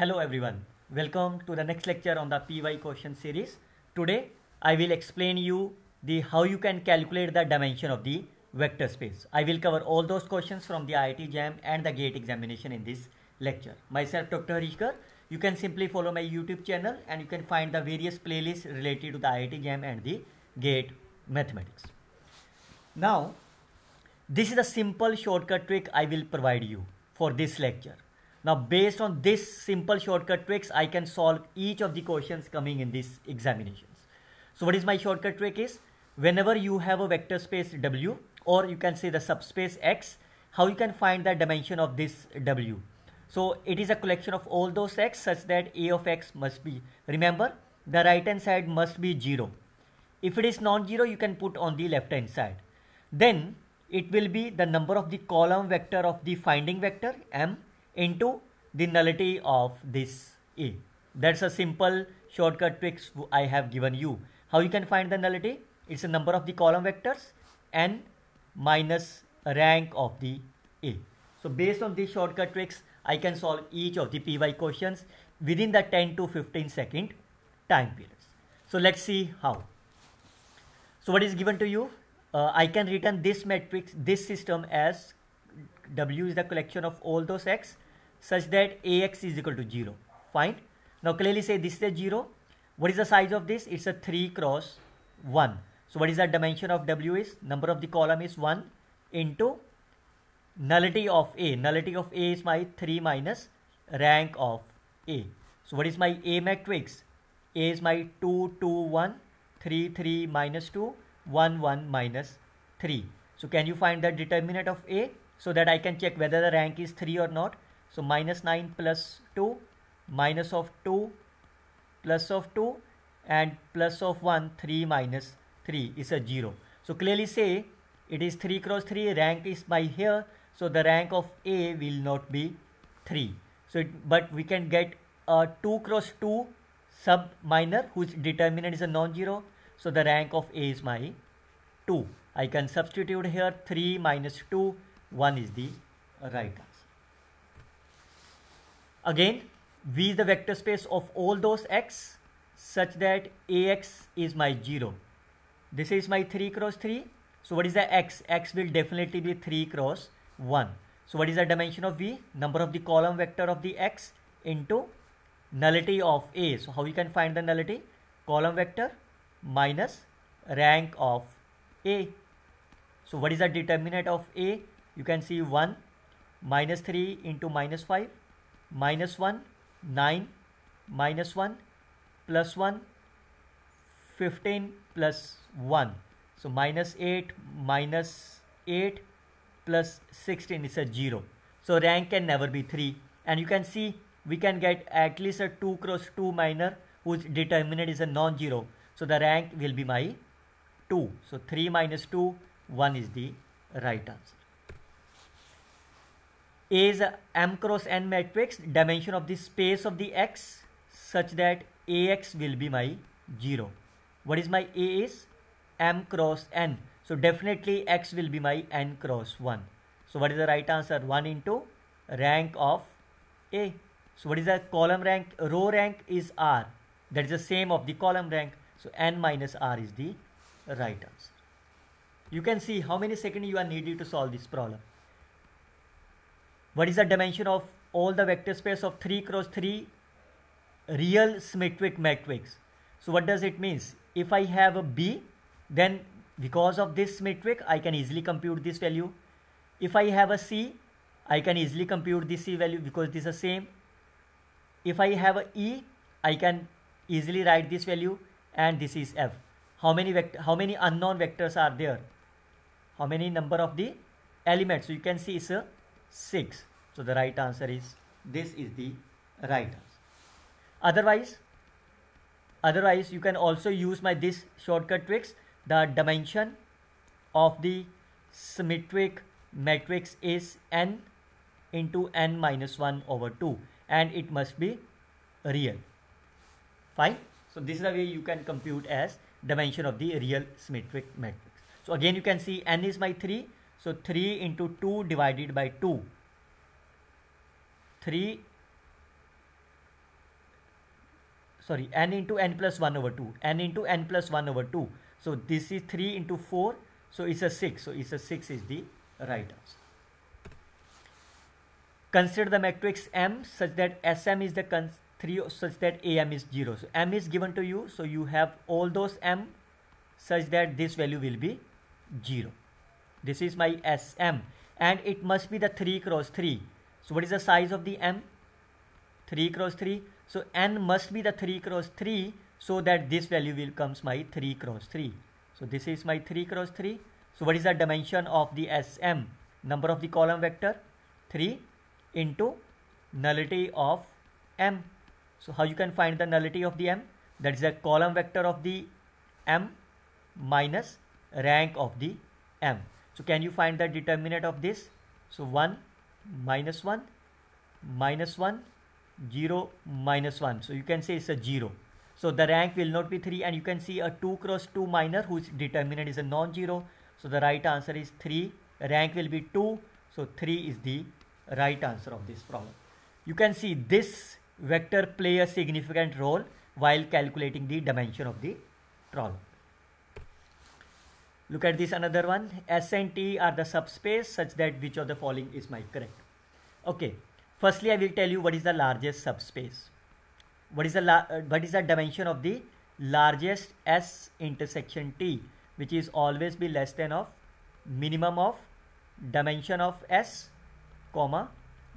Hello everyone. Welcome to the next lecture on the PY question series. Today I will explain you the how you can calculate the dimension of the vector space. I will cover all those questions from the IIT JAM and the GATE examination in this lecture. Myself Dr. Harish Garg. You can simply follow my YouTube channel and you can find the various playlists related to the IIT JAM and the GATE mathematics. Now this is a simple shortcut trick I will provide you for this lecture. Now based on this simple shortcut tricks, I can solve each of the questions coming in these examinations. So what is my shortcut trick is, whenever you have a vector space W or you can say the subspace X, how you can find the dimension of this W. So it is a collection of all those X such that A of X must be, remember the right hand side must be 0. If it is non-zero, you can put on the left hand side. Then it will be the number of the column vector of the finding vector m into the nullity of this A. That's a simple shortcut tricks I have given you. How you can find the nullity? It's the number of the column vectors n minus rank of the A. So based on these shortcut tricks, I can solve each of the PY questions within the 10 to 15 second time periods. So let's see how. So what is given to you? uh, I can return this matrix, this system as W is the collection of all those X such that AX is equal to 0. Fine. Now clearly say this is a 0. What is the size of this? It's a 3 cross 1. So what is the dimension of W is? Number of the column is 1 into nullity of A. Nullity of A is my 3 minus rank of A. So what is my A matrix? A is my 2, 2, 1, 3, 3 minus 2 1 1 minus 3 so can you find the determinant of a so that I can check whether the rank is 3 or not. So minus 9 plus 2 minus of 2 plus of 2 and plus of 1 3 minus 3 is a 0 so clearly say it is 3 cross 3 rank is by here. So the rank of a will not be 3 so it, but we can get a 2 cross 2 sub minor whose determinant is a non-zero. So the rank of A is my 2. I can substitute here 3 minus 2, 1 is the right answer. Again, V is the vector space of all those x such that Ax is my 0. This is my 3 cross 3. So what is the x? x will definitely be 3 cross 1. So what is the dimension of V? Number of the column vector of the x into nullity of A. So how you can find the nullity? Column vector minus rank of A. So what is the determinant of A? You can see 1 minus 3 into minus 5 minus 1 9 minus 1 plus 1 15 plus 1. So minus 8 minus 8 plus 16 is a 0. So rank can never be 3 and you can see we can get at least a 2 cross 2 minor whose determinant is a non-zero so the rank will be my 2. So 3 minus 2, 1 is the right answer. Is m cross n matrix, dimension of the space of the x such that ax will be my 0. What is my A is? m cross n. So definitely x will be my n cross 1. So what is the right answer? 1 into rank of A. So what is the column rank? Row rank is R. That is the same of the column rank. So n minus r is the right answer. You can see how many seconds you are needed to solve this problem. What is the dimension of all the vector space of 3 cross 3 real symmetric matrix? So what does it means? If I have a B, then because of this matrix I can easily compute this value. If I have a C, I can easily compute this C value because this is the same. If I have a E, I can easily write this value and this is f. How many vector, how many unknown vectors are there? How many number of the elements? So you can see it's a 6. So the right answer is this is the right answer. Otherwise, otherwise you can also use my this shortcut tricks. The dimension of the symmetric matrix is n into n minus 1 over 2 and it must be real. Fine. So this is the way you can compute as dimension of the real symmetric matrix. So again you can see n is my 3. So 3 into 2 divided by 2. 3 sorry n into n plus 1 over 2 n into n plus 1 over 2 so this is 3 into 4 so it's a 6 so it's a 6 is the right answer. Consider the matrix m such that sm is the 3 such that am is 0 so m is given to you. So you have all those m such that this value will be 0 this is my sm and it must be the 3 cross 3 so what is the size of the m 3 cross 3 so n must be the 3 cross 3 so that this value will comes my 3 cross 3. So this is my 3 cross 3. So what is the dimension of the SM? Number of the column vector 3 into nullity of M. So how you can find the nullity of the M? That is the column vector of the M minus rank of the M. So can you find the determinant of this? So 1 minus 1 minus 1 0 minus 1 so you can say it's a 0 so the rank will not be 3 and you can see a 2 cross 2 minor whose determinant is a non-zero. So the right answer is 3 rank will be 2 so 3 is the right answer of this problem. You can see this vector play a significant role while calculating the dimension of the problem look at this another one s and t are the subspace such that which of the following is my correct okay Firstly, I will tell you what is the largest subspace. What is the uh, what is the dimension of the largest S intersection T, which is always be less than of minimum of dimension of S, comma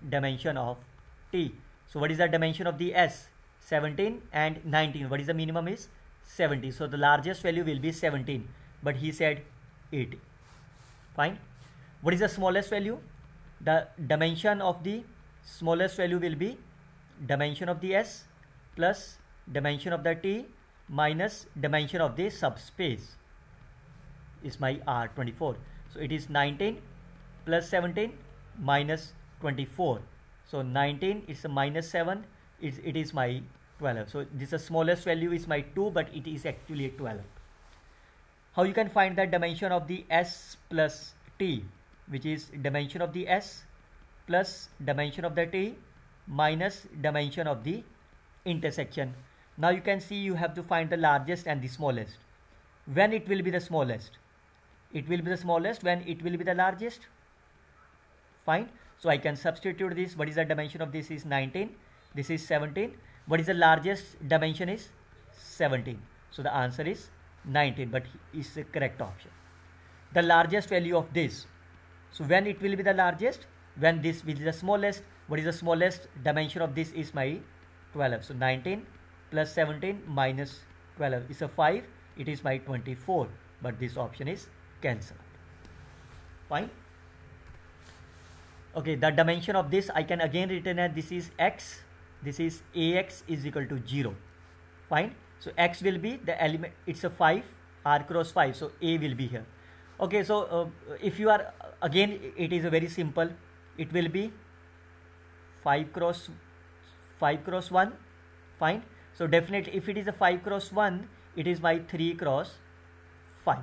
dimension of T. So what is the dimension of the S? 17 and 19. What is the minimum is 70. So the largest value will be 17, but he said 80. Fine. What is the smallest value? The dimension of the smallest value will be dimension of the S plus dimension of the T minus dimension of the subspace is my R24. So it is 19 plus 17 minus 24. So 19 is a minus 7, it, is my 12. So this the smallest value is my 2 but it is actually 12. How you can find that dimension of the S plus T which is dimension of the S plus dimension of the T minus dimension of the intersection. Now you can see you have to find the largest and the smallest. When it will be the smallest? It will be the smallest when it will be the largest. Fine. So I can substitute this. What is the dimension of this is 19. This is 17. What is the largest dimension is 17. So the answer is 19 but is the correct option. The largest value of this. So when it will be the largest? when this will be the smallest? What is the smallest dimension of this is my 12 so 19 plus 17 minus 12 is a 5 it is my 24 but this option is cancelled. Fine? Okay the dimension of this I can again written as this is x. This is ax is equal to 0 fine so x will be the element it's a 5 r cross 5 so a will be here. Okay so uh, if you are again it is a very simple. It will be 5 cross 5 cross 1 fine. So definitely if it is a 5 cross 1 it is my 3 cross 5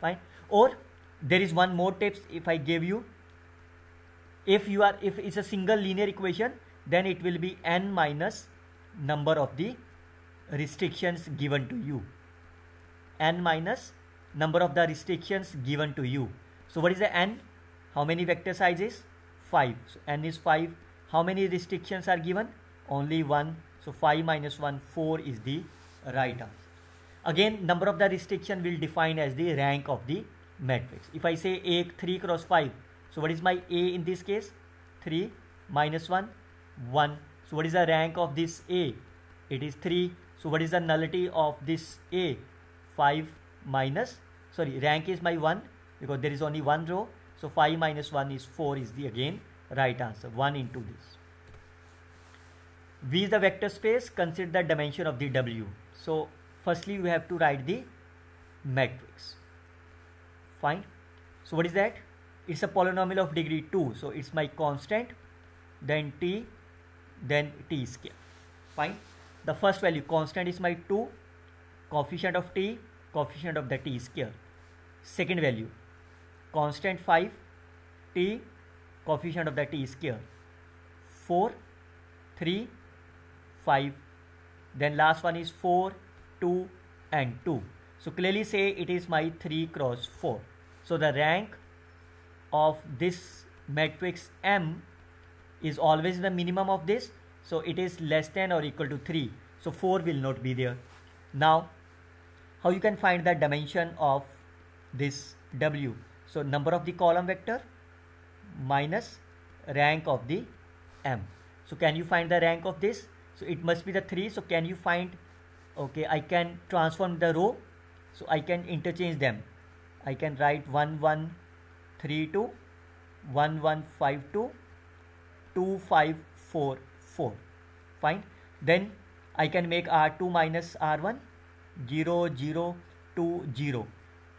fine. Or there is one more tips if I give you. If you are if it's a single linear equation then it will be n minus number of the restrictions given to you. N minus number of the restrictions given to you. So what is the n? How many vector sizes? 5 so n is 5 how many restrictions are given? Only one. So 5 minus 1 4 is the right answer. Again number of the restriction will define as the rank of the matrix. If i say a 3 cross 5 so what is my a in this case? 3 minus 1 1 so what is the rank of this a? It is 3 so what is the nullity of this a 5 minus sorry rank is my 1 because there is only one row so 5 minus 1 is 4 is the again right answer 1 into this. V is the vector space consider the dimension of the W. So firstly we have to write the matrix. Fine. So what is that? It's a polynomial of degree 2. So it's my constant then t then t square. Fine. The first value constant is my 2 coefficient of t coefficient of the t square. Second value constant 5 t coefficient of the t square. 4 3 5 then last one is 4 2 and 2 so clearly say it is my 3 cross 4 so the rank of this matrix M is always the minimum of this so it is less than or equal to 3 so 4 will not be there. Now how you can find the dimension of this W? So number of the column vector minus rank of the M. So can you find the rank of this? So it must be the 3 so can you find okay I can transform the row. So I can interchange them. I can write 1132 1152 2544 fine. Then I can make R2 minus R1 0 0 2 0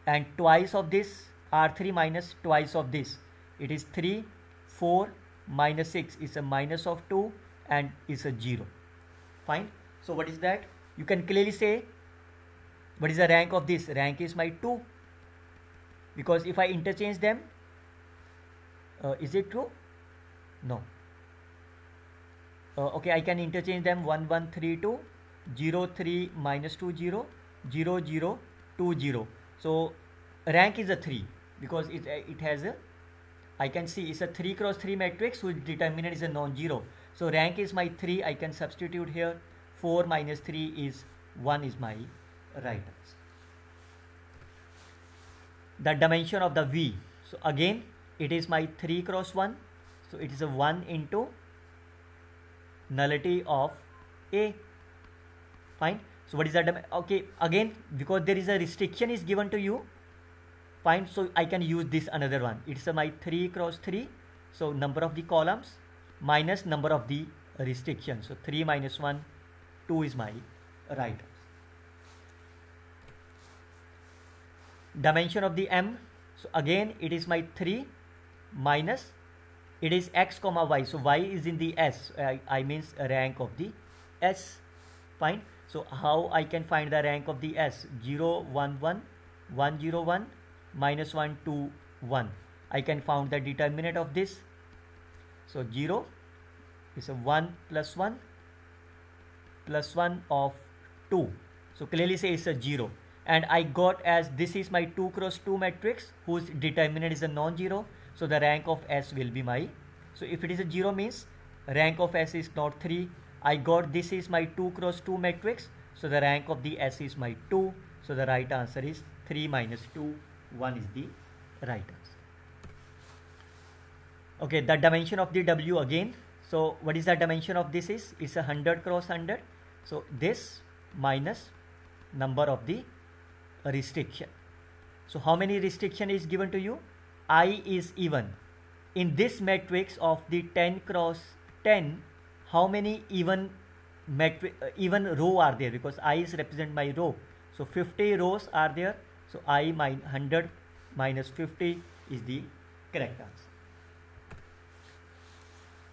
and twice of this R3 minus twice of this. It is 3 4 minus 6 is a minus of 2 and is a 0 fine. So what is that? You can clearly say what is the rank of this? Rank is my 2 because if I interchange them uh, is it true? No uh, okay I can interchange them 1 1 3 2 0 3 minus 2 0 0 0 2 0 so rank is a 3 because it, it has a I can see it's a 3 cross 3 matrix whose determinant is a non-zero. So rank is my 3 I can substitute here. 4 minus 3 is 1 is my right the dimension of the V. So again it is my 3 cross 1 so it is a 1 into nullity of A. Fine. So what is that? Okay again because there is a restriction is given to you fine. So I can use this another one. It's a my 3 cross 3 so number of the columns minus number of the restriction. So 3 minus 1 2 is my right. Dimension of the m. So again it is my 3 minus it is x comma y. So y is in the s. I, I means rank of the s. Fine. So how I can find the rank of the s? 0 1 1 1 0 1 minus 1 2 1 I can found the determinant of this. So 0 is a 1 plus 1 plus 1 of 2 so clearly say it's a 0 and I got as this is my 2 cross 2 matrix whose determinant is a non-zero so the rank of S will be my so if it is a 0 means rank of S is not 3 I got this is my 2 cross 2 matrix. So the rank of the S is my 2 so the right answer is 3 minus 2 1 is the right answer. Okay the dimension of the w again. So what is the dimension of this is it's a 100 cross 100 so this minus number of the restriction. So how many restriction is given to you i is even in this matrix of the 10 cross 10 how many even uh, even row are there because i is represent my row so 50 rows are there so I min 100 minus 50 is the correct answer.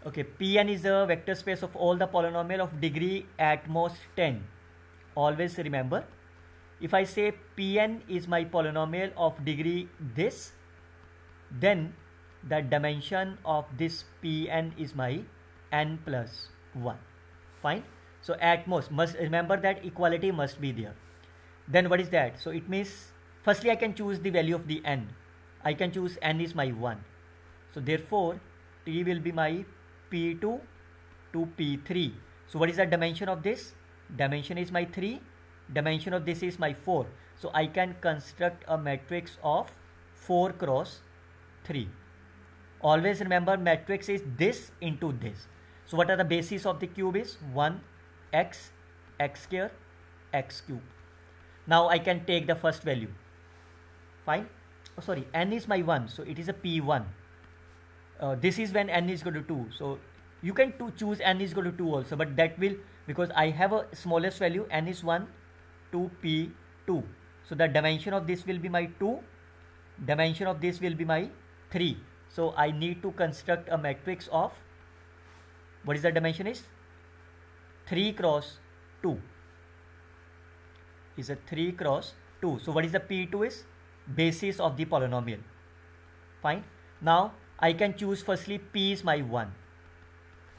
Okay, Pn is a vector space of all the polynomial of degree at most 10. Always remember, if I say Pn is my polynomial of degree this, then the dimension of this Pn is my n plus 1. Fine. So at most, must remember that equality must be there. Then what is that? So it means Firstly, I can choose the value of the n. I can choose n is my 1. So therefore, t will be my p2 to p3. So what is the dimension of this? Dimension is my 3. Dimension of this is my 4. So I can construct a matrix of 4 cross 3. Always remember matrix is this into this. So what are the bases of the cube is 1 x x square x cube. Now I can take the first value fine oh, sorry n is my 1 so it is a p1 uh, this is when n is equal to 2 so you can to choose n is equal to 2 also but that will because I have a smallest value n is 1 to p2 so the dimension of this will be my 2 dimension of this will be my 3 so I need to construct a matrix of what is the dimension is 3 cross 2 is a 3 cross 2 so what is the p2 is basis of the polynomial. Fine. Now I can choose firstly p is my 1.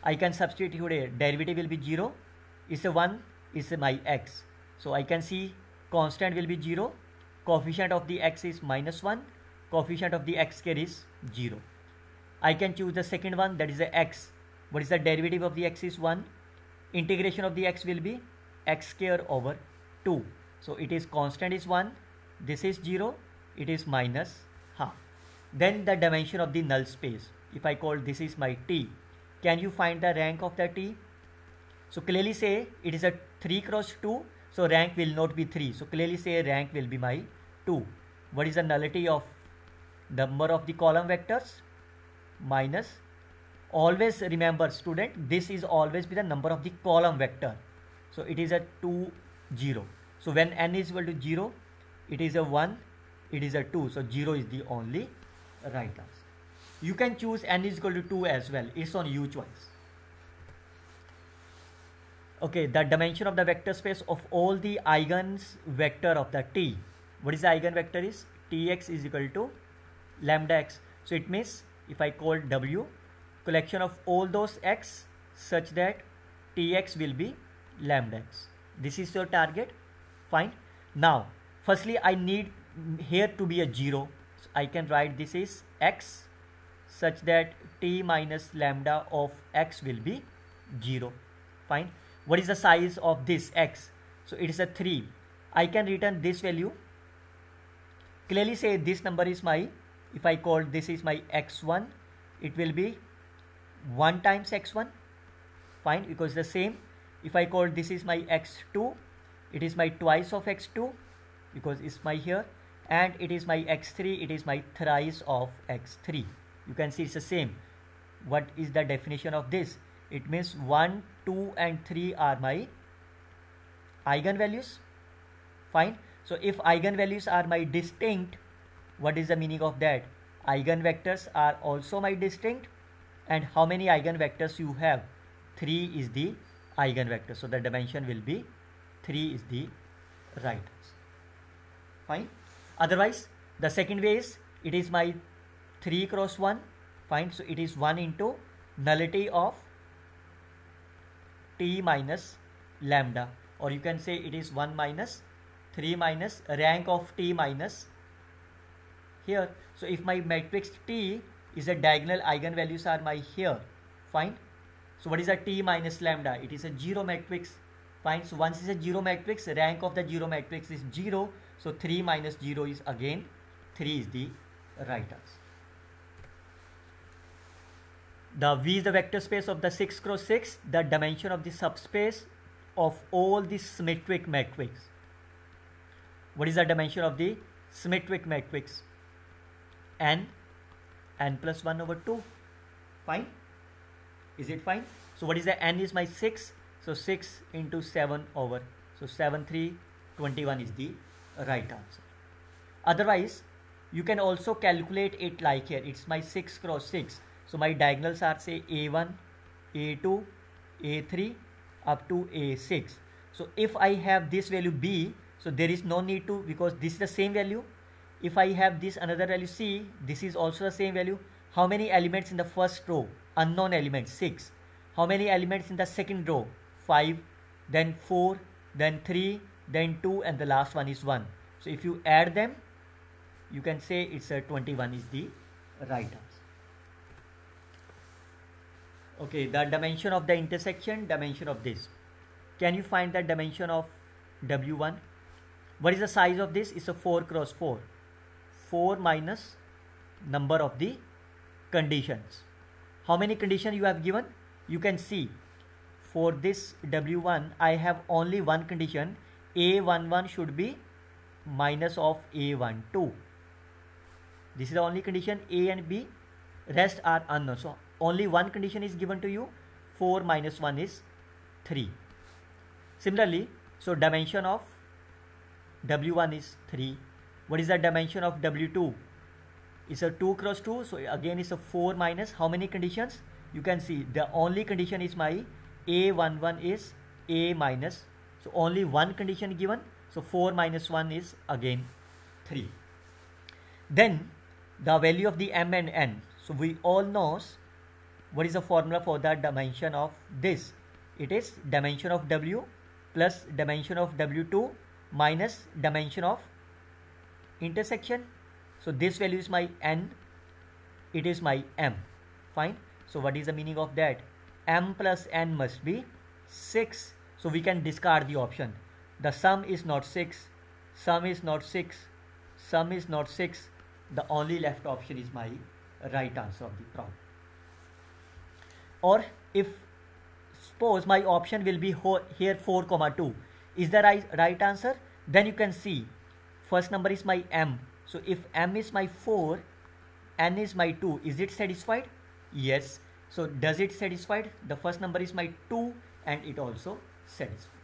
I can substitute here derivative will be 0. is a 1 is my x. So I can see constant will be 0, coefficient of the x is minus 1, coefficient of the x care is 0. I can choose the second one that is the x. What is the derivative of the x is 1. Integration of the x will be x square over 2. So it is constant is 1, this is 0, it is minus half. Then the dimension of the null space. If I call this is my t, can you find the rank of the t? So clearly say it is a 3 cross 2, so rank will not be 3. So clearly say rank will be my 2. What is the nullity of number of the column vectors? Minus. Always remember student, this is always be the number of the column vector. So it is a 2, 0. So when n is equal to 0, it is a 1, it is a 2. So 0 is the only right answer. You can choose n is equal to 2 as well. It's on you choice. Okay, the dimension of the vector space of all the eigens vector of the t. What is the eigenvector is? tx is equal to lambda x. So it means if I call w, collection of all those x such that tx will be lambda x. This is your target. Fine. Now, firstly, I need here to be a 0. So I can write this is x such that t minus lambda of x will be 0. Fine. What is the size of this x? So it is a 3. I can return this value. Clearly say this number is my, if I call this is my x1, it will be 1 times x1. Fine, because the same. If I call this is my x2, it is my twice of x2 because it's my here. And it is my x3 it is my thrice of x3 you can see it's the same. What is the definition of this? It means 1 2 and 3 are my eigenvalues. Fine. So if eigenvalues are my distinct what is the meaning of that? Eigenvectors are also my distinct. And how many eigenvectors you have? 3 is the eigenvector. So the dimension will be 3 is the right. Fine. Otherwise the second way is it is my 3 cross 1 fine. So it is 1 into nullity of t minus lambda. Or you can say it is 1 minus 3 minus rank of t minus here so if my matrix t is a diagonal eigenvalues are my here fine so what is a t minus lambda it is a zero matrix fine so once it's a zero matrix rank of the zero matrix is 0 so 3 minus 0 is again 3 is the right answer. The V is the vector space of the 6 cross 6, the dimension of the subspace of all the symmetric matrix. What is the dimension of the symmetric matrix? N, N plus 1 over 2. Fine? Is it fine? So what is the N is my 6. So 6 into 7 over. So 7, 3, 21 is the right answer. Otherwise, you can also calculate it like here. It's my 6 cross 6. So my diagonals are say A1, A2, A3 up to A6. So if I have this value B, so there is no need to because this is the same value. If I have this another value C, this is also the same value. How many elements in the first row? Unknown elements, 6. How many elements in the second row? 5, then 4, then 3, then 2 and the last one is 1. So if you add them, you can say it's a 21 is the right answer. Okay, the dimension of the intersection, dimension of this. Can you find the dimension of W1? What is the size of this? It's a 4 cross 4. 4 minus number of the conditions. How many conditions you have given? You can see for this W1, I have only one condition a11 should be minus of A12. This is the only condition A and B. Rest are unknown. So only one condition is given to you. 4 minus 1 is 3. Similarly, so dimension of W1 is 3. What is the dimension of W2? It's a 2 cross 2. So again it's a 4 minus how many conditions? You can see the only condition is my A11 is A minus so only one condition given. So 4 minus 1 is again 3. Then the value of the m and n. So we all know what is the formula for the dimension of this. It is dimension of w plus dimension of W2 minus dimension of intersection. So this value is my n, it is my m. Fine. So what is the meaning of that? m plus n must be 6. So we can discard the option. The sum is not 6, sum is not 6, sum is not 6. The only left option is my right answer of the problem. Or if suppose my option will be here 4 comma 2 is the right, right answer then you can see first number is my m. So if m is my 4 n is my 2 is it satisfied? Yes. So does it satisfied? The first number is my 2 and it also satisfied.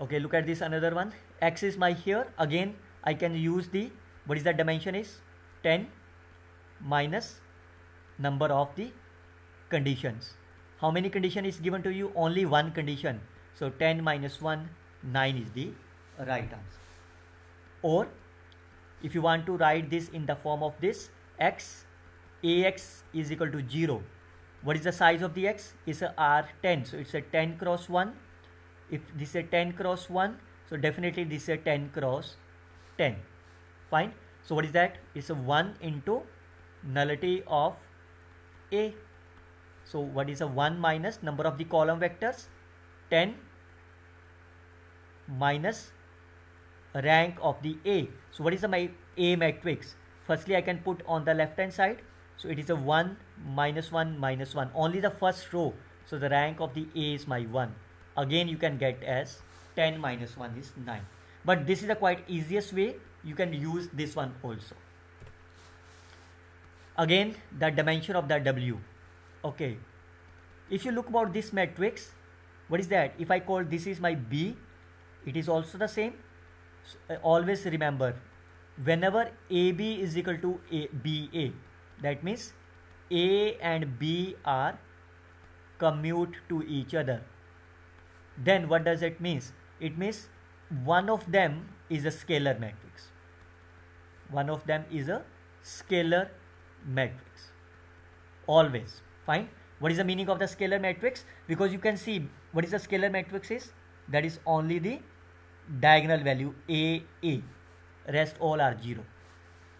Okay look at this another one. X is my here. Again I can use the what is the dimension is? 10 minus number of the conditions. How many condition is given to you? Only one condition. So 10 minus 1 9 is the right answer. Or if you want to write this in the form of this x ax is equal to 0 what is the size of the x? Is a r10 so it's a 10 cross 1 if this is a 10 cross 1 so definitely this is a 10 cross 10 fine? So what is that? It's a 1 into nullity of a. So what is a 1 minus number of the column vectors? 10 minus rank of the A. So what is my A matrix? Firstly I can put on the left hand side. So it is a 1 minus 1 minus 1 only the first row. So the rank of the A is my 1. Again you can get as 10 minus 1 is 9. But this is the quite easiest way you can use this one also. Again the dimension of the W. Okay. If you look about this matrix, what is that? If I call this is my B, it is also the same always remember whenever AB is equal to A, BA that means A and B are commute to each other. Then what does it means it means one of them is a scalar matrix. One of them is a scalar matrix. Always. Fine. What is the meaning of the scalar matrix? Because you can see what is the scalar matrix is? That is only the diagonal value a a. Rest all are 0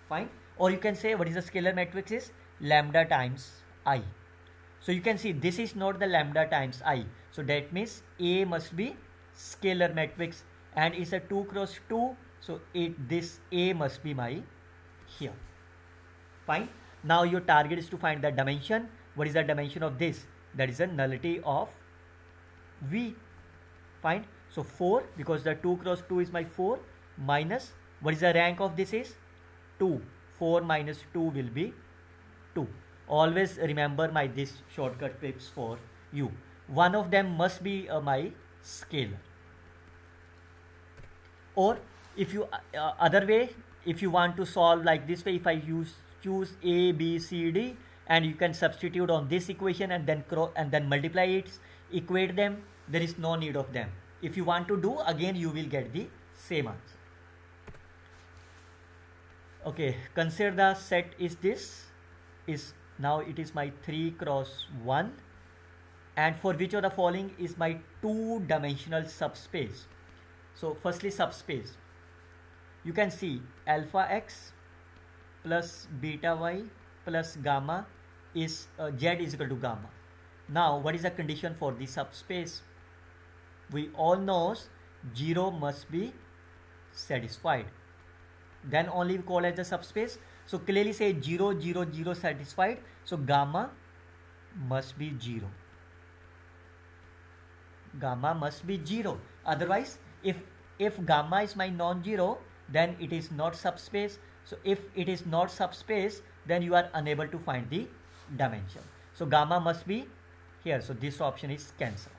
fine? Or you can say what is the scalar matrix is? Lambda times i. So you can see this is not the lambda times i. So that means a must be scalar matrix and it's a 2 cross 2 so it this a must be my here. Fine? Now your target is to find the dimension. What is the dimension of this? That is the nullity of v. Fine so 4 because the 2 cross 2 is my 4 minus what is the rank of this is? 2 4 minus 2 will be 2 always remember my this shortcut tips for you. One of them must be uh, my scalar or if you uh, uh, other way if you want to solve like this way if I use choose A B C D and you can substitute on this equation and then cross and then multiply it equate them there is no need of them if you want to do again you will get the same answer. Okay consider the set is this is now it is my 3 cross 1 and for which of the following is my two dimensional subspace? So firstly subspace. You can see alpha x plus beta y plus gamma is uh, z is equal to gamma. Now what is the condition for the subspace we all knows 0 must be satisfied. Then only we call as the subspace. So clearly say 0 0 0 satisfied. So gamma must be 0 gamma must be 0 otherwise if if gamma is my non-zero then it is not subspace. So if it is not subspace then you are unable to find the dimension. So gamma must be here. So this option is cancelled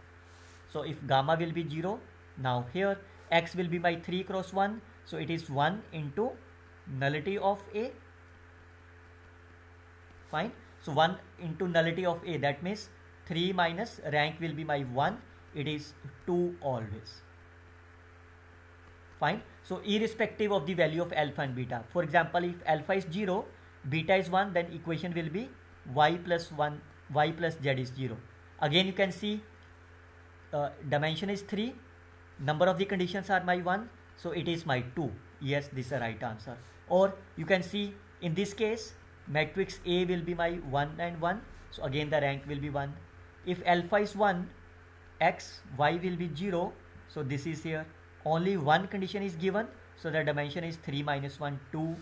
so if gamma will be 0, now here x will be my 3 cross 1. So it is 1 into nullity of A. Fine. So 1 into nullity of A that means 3 minus rank will be my 1. It is 2 always. Fine. So irrespective of the value of alpha and beta. For example, if alpha is 0, beta is 1, then equation will be y plus 1, y plus z is 0. Again you can see uh, dimension is 3 number of the conditions are my 1 so it is my 2 yes this is the right answer. Or you can see in this case matrix A will be my 1 and 1 so again the rank will be 1 if alpha is 1 x y will be 0 so this is here. Only one condition is given so the dimension is 3 minus 1 2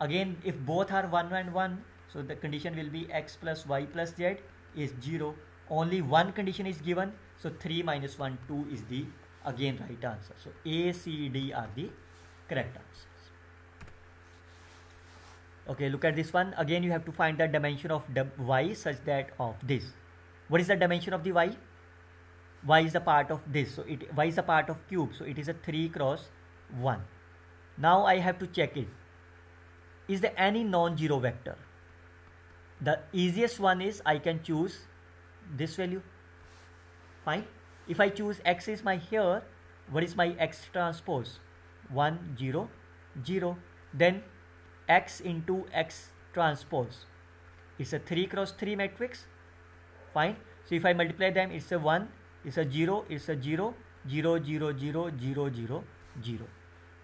again if both are 1 and 1 so the condition will be x plus y plus z is 0 only one condition is given so 3 minus 1 2 is the again right answer. So a c d are the correct answers. Okay look at this one. Again you have to find the dimension of the y such that of this. What is the dimension of the y? Y is a part of this. So it y is a part of cube. So it is a 3 cross 1 now i have to check it. Is there any non-zero vector? The easiest one is i can choose this value fine. If i choose x is my here what is my x transpose 1 0 0 then x into x transpose. Is a 3 cross 3 matrix. Fine. So if i multiply them it's a 1 it's a 0 it's a 0 0 0 0 0 0 0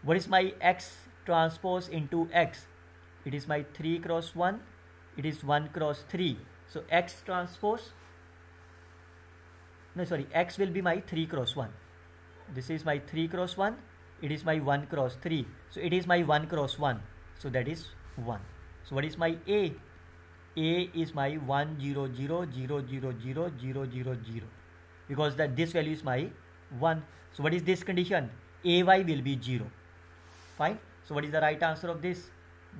what is my x transpose into x? It is my 3 cross 1 it is 1 cross 3 so x transpose no sorry x will be my 3 cross 1 this is my 3 cross 1 it is my 1 cross 3 so it is my 1 cross 1 so that is 1 so what is my a? A is my 1 0 0 0 0 0 0 0 0 because that this value is my 1 so what is this condition? Ay will be 0 fine. So what is the right answer of this?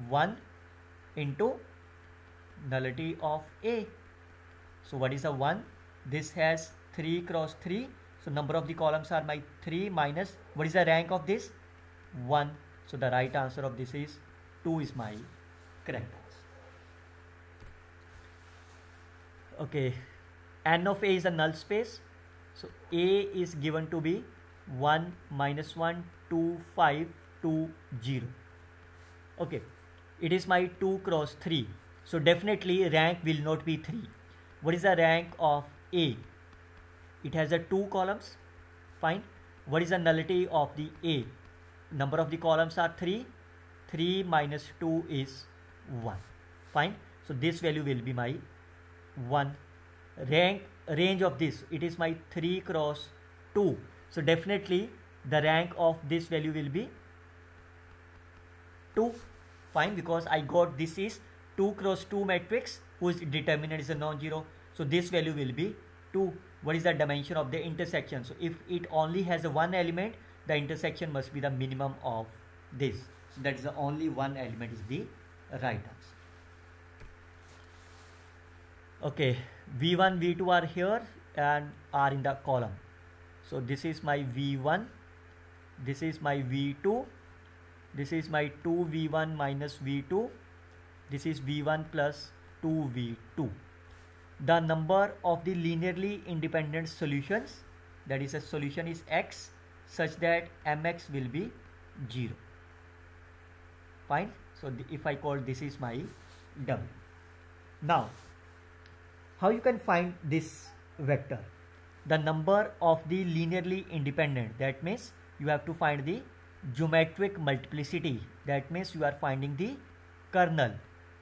1 into nullity of a. So what is the 1 this has 3 cross 3 so number of the columns are my 3 minus. What is the rank of this? 1 so the right answer of this is 2 is my correct answer. Okay. N of a is a null space. So a is given to be 1 minus 1 2 5 2 0 okay. It is my 2 cross 3 so definitely rank will not be 3 what is the rank of a it has a two columns. Fine. What is the nullity of the a? Number of the columns are 3 3 minus 2 is 1 fine. So this value will be my 1 rank range of this. It is my 3 cross 2 so definitely the rank of this value will be 2 fine. Because I got this is 2 cross 2 matrix whose determinant is a non-zero. So this value will be 2 what is the dimension of the intersection. So if it only has a one element the intersection must be the minimum of this. So that is the only one element is the right answer. Okay v1 v2 are here and are in the column. So this is my v1 this is my v2 this is my 2v1 minus v2 this is v1 plus 2v2 the number of the linearly independent solutions that is a solution is x such that mx will be 0 fine? So the, if I call this is my w. Now how you can find this vector? The number of the linearly independent that means you have to find the geometric multiplicity that means you are finding the kernel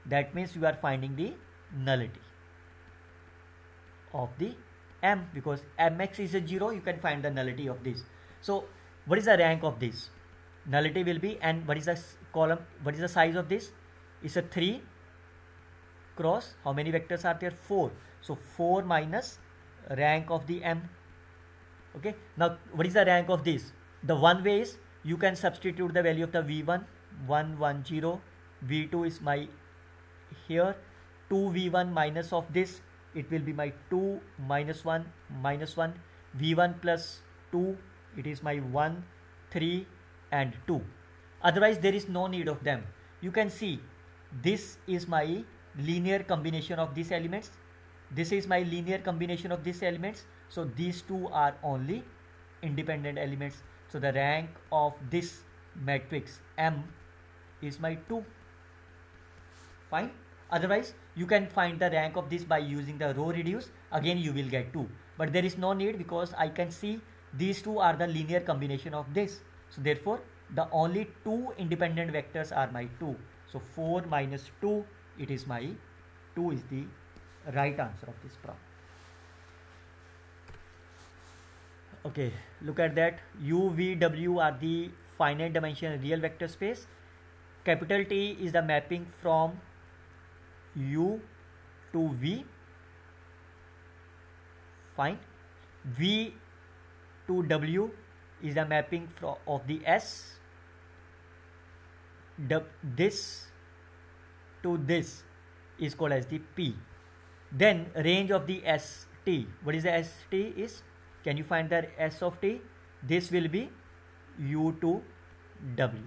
that means you are finding the nullity of the m because mx is a 0 you can find the nullity of this. So what is the rank of this? Nullity will be and what is the column what is the size of this? Is a 3 cross. How many vectors are there? 4 so 4 minus rank of the m. Okay? Now what is the rank of this? The one way is you can substitute the value of the v1 1 1 0 v2 is my here. 2 v1 minus of this it will be my 2 minus 1 minus 1 v1 plus 2 it is my 1 3 and 2 otherwise there is no need of them. You can see this is my linear combination of these elements. This is my linear combination of these elements. So these two are only independent elements. So the rank of this matrix m is my 2 fine otherwise you can find the rank of this by using the row reduce. Again you will get 2 but there is no need because I can see these two are the linear combination of this. So therefore the only two independent vectors are my 2 so 4 minus 2 it is my 2 is the right answer of this problem. Okay look at that. U v w are the finite dimension real vector space. Capital T is the mapping from u to v fine. v to w is the mapping from of the s this to this is called as the p. Then range of the st what is the st is? Can you find the s of t? This will be u to w.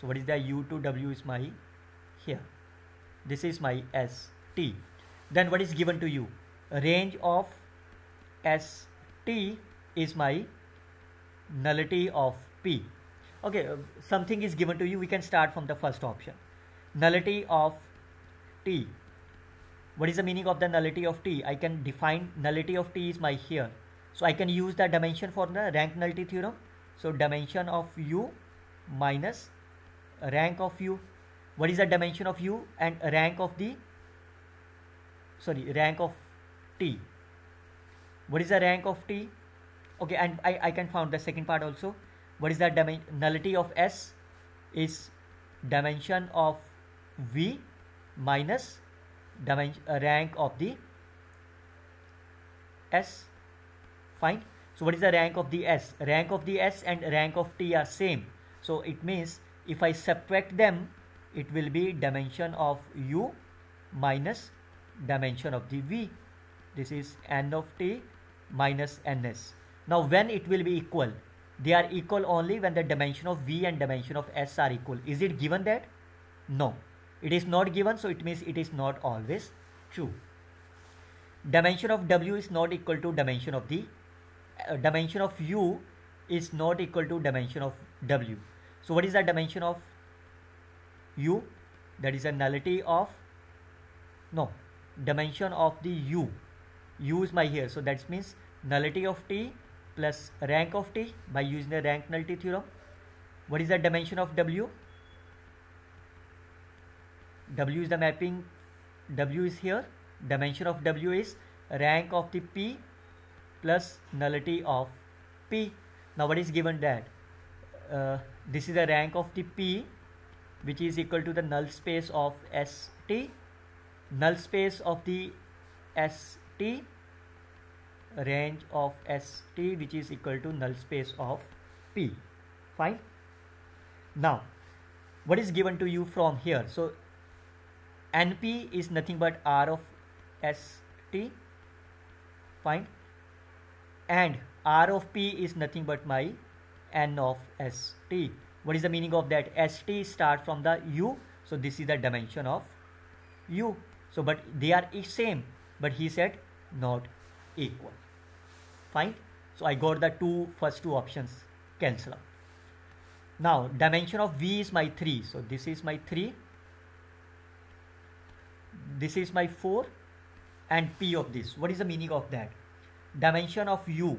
So what is the u to w is my here this is my st then what is given to you? Range of st is my nullity of p. Okay uh, something is given to you. We can start from the first option. Nullity of t. What is the meaning of the nullity of t? I can define nullity of t is my here. So i can use the dimension for the rank nullity theorem. So dimension of u minus rank of u what is the dimension of u and rank of the sorry rank of t? What is the rank of t? Okay and I, I can found the second part also. What is the nullity of S? Is dimension of V minus dimension uh, rank of the S? Fine. So what is the rank of the S? Rank of the S and rank of T are same. So it means if I subtract them it will be dimension of U minus dimension of the V this is N of T minus NS now when it will be equal? They are equal only when the dimension of V and dimension of S are equal. Is it given that? No. It is not given so it means it is not always true. Dimension of W is not equal to dimension of the uh, dimension of U is not equal to dimension of W. So what is the dimension of U? That is a nullity of no dimension of the U. U is my here so that means nullity of T plus rank of t by using the rank nullity theorem. What is the dimension of W? W is the mapping, W is here, dimension of W is rank of the P plus nullity of P. Now what is given that? Uh, this is the rank of the P which is equal to the null space of ST, null space of the ST range of st which is equal to null space of p. Fine? Now what is given to you from here? So np is nothing but r of st fine? And r of p is nothing but my n of st what is the meaning of that? St start from the u. So this is the dimension of u. So but they are same. But he said not equal. Fine? So I got the two first two options. Cancel out. Now dimension of V is my 3 so this is my 3 this is my 4 and P of this. What is the meaning of that? Dimension of U.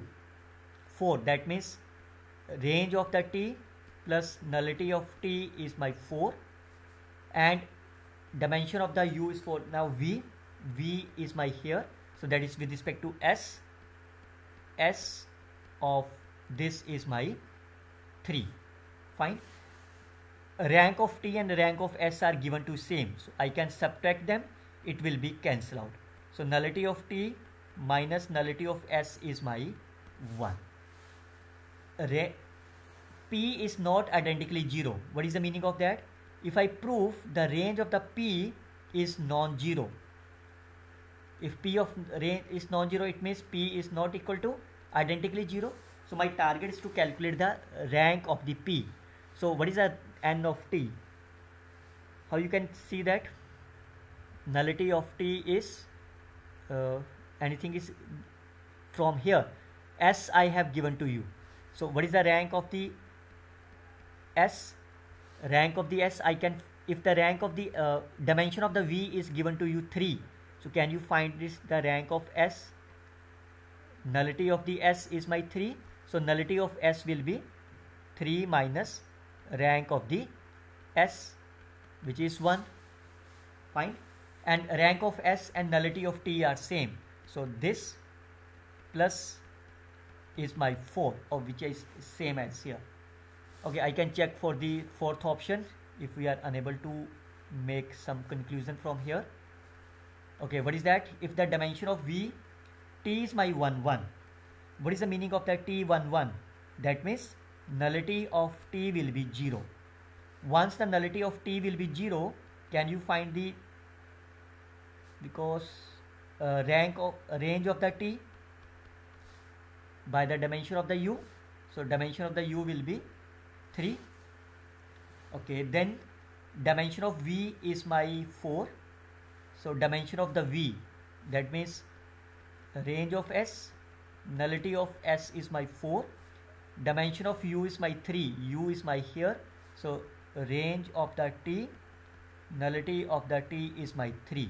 4 that means range of the T plus nullity of T is my 4 and dimension of the U is 4 now V V is my here. So that is with respect to S. S of this is my 3 fine. Rank of T and rank of S are given to same. So I can subtract them. It will be cancel out. So nullity of T minus nullity of S is my 1 Re P is not identically 0 what is the meaning of that? If I prove the range of the P is non-zero. If p of range is non-zero it means p is not equal to identically 0 so my target is to calculate the rank of the p. So what is the n of t? How you can see that? Nullity of t is uh, anything is from here. S i have given to you. So what is the rank of the s rank of the s i can if the rank of the uh, dimension of the v is given to you 3 so can you find this the rank of S? nullity of the s is my 3 so nullity of s will be 3 minus rank of the s which is 1 fine. And rank of s and nullity of t are same. So this plus is my 4 or which is same as here okay I can check for the fourth option if we are unable to make some conclusion from here. Okay what is that? If the dimension of v t is my 1 1 what is the meaning of that t 1 1 that means nullity of t will be 0 once the nullity of t will be 0 can you find the because uh, rank of uh, range of the t by the dimension of the u? So dimension of the u will be 3 okay then dimension of v is my 4 so dimension of the v that means range of s nullity of s is my 4 dimension of u is my 3 u is my here. So range of the t nullity of the t is my 3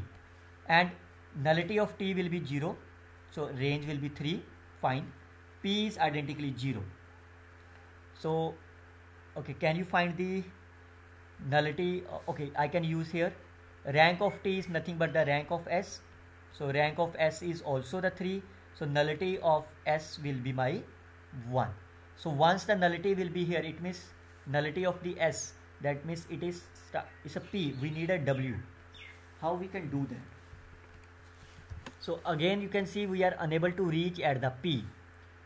and nullity of t will be 0 so range will be 3 fine. P is identically 0 so okay can you find the nullity? Okay I can use here. Rank of t is nothing but the rank of s. So rank of s is also the 3 so nullity of s will be my 1 so once the nullity will be here it means nullity of the s. That means it is it's a p. We need a w. How we can do that? So again you can see we are unable to reach at the p.